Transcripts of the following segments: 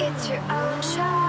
it's your own show.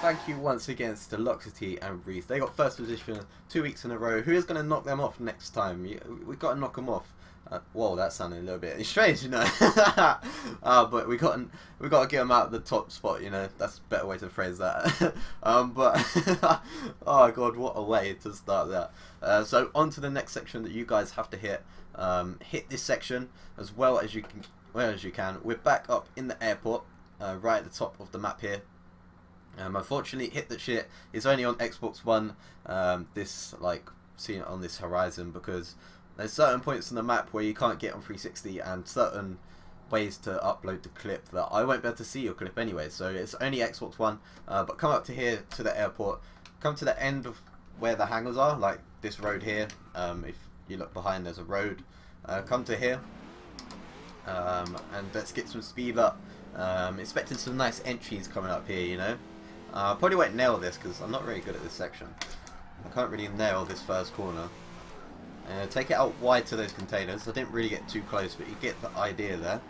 Thank you once again to Loxaty and Reese. They got first position two weeks in a row. Who is going to knock them off next time? We've got to knock them off. Uh, whoa, that sounded a little bit strange, you know. uh, but we got we got to get them out of the top spot, you know. That's a better way to phrase that. um, but oh god, what a way to start that. Uh, so on to the next section that you guys have to hit. Um, hit this section as well as you can, well as you can. We're back up in the airport, uh, right at the top of the map here. Um, unfortunately, hit that shit is only on Xbox One. Um, this like seeing it on this horizon because there's certain points on the map where you can't get on 360 and certain ways to upload the clip that I won't be able to see your clip anyway. So it's only Xbox One. Uh, but come up to here to the airport. Come to the end of where the hangars are, like this road here. Um, if you look behind, there's a road. Uh, come to here. Um, and let's get some speed up. Um, expecting some nice entries coming up here, you know. Uh, I probably won't nail this because I'm not really good at this section. I can't really nail this first corner. Uh, take it out wide to those containers. I didn't really get too close, but you get the idea there.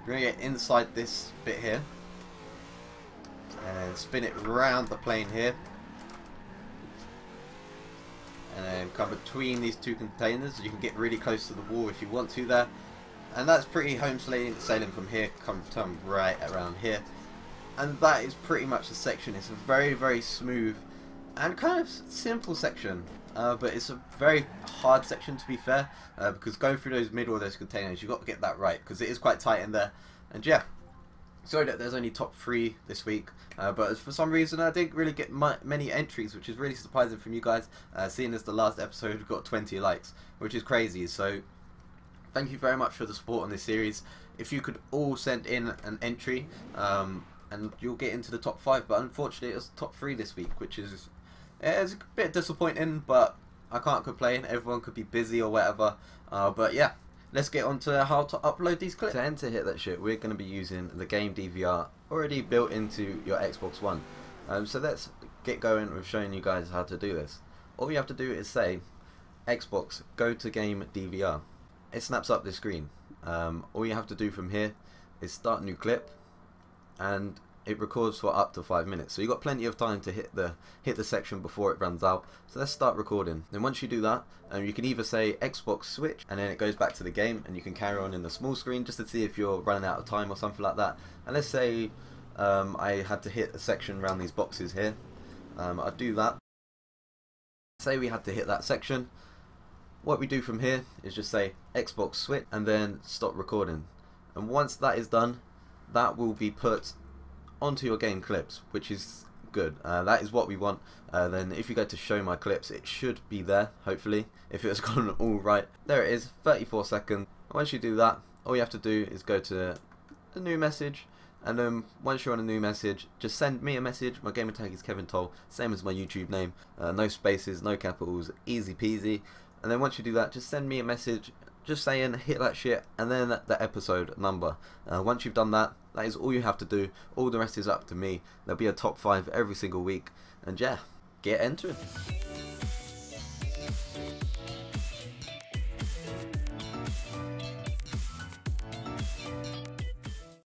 We're going to get inside this bit here. And spin it around the plane here. And then come between these two containers. You can get really close to the wall if you want to there. And that's pretty home sailing from here. Come turn right around here. And that is pretty much the section. It's a very, very smooth and kind of simple section. Uh, but it's a very hard section to be fair, uh, because going through those middle of those containers, you've got to get that right, because it is quite tight in there. And yeah, sorry that there's only top three this week, uh, but for some reason I didn't really get many entries, which is really surprising from you guys, uh, seeing as the last episode got 20 likes, which is crazy. So thank you very much for the support on this series. If you could all send in an entry, um, and you'll get into the top five, but unfortunately it was top three this week, which is it's a bit disappointing, but I can't complain. Everyone could be busy or whatever. Uh, but yeah, let's get on to how to upload these clips. To enter hit that shit, we're going to be using the game DVR already built into your Xbox One. Um, so let's get going with showing you guys how to do this. All you have to do is say Xbox go to game DVR. It snaps up the screen. Um, all you have to do from here is start new clip and it records for up to five minutes. So you've got plenty of time to hit the hit the section before it runs out. So let's start recording. Then once you do that um, you can either say Xbox switch and then it goes back to the game and you can carry on in the small screen just to see if you're running out of time or something like that. And let's say um, I had to hit a section around these boxes here. Um, I'd do that. Say we had to hit that section. What we do from here is just say Xbox switch and then stop recording. And once that is done that will be put onto your game clips, which is good. Uh, that is what we want. Uh, then if you go to show my clips, it should be there, hopefully, if it's gone all right. There it is, 34 seconds. Once you do that, all you have to do is go to a new message, and then once you're on a new message, just send me a message. My gamer tag is Kevin Toll, same as my YouTube name. Uh, no spaces, no capitals, easy peasy. And then once you do that, just send me a message just saying hit that shit and then the episode number. Uh, once you've done that, that is all you have to do. All the rest is up to me. There'll be a top 5 every single week. And yeah, get entering.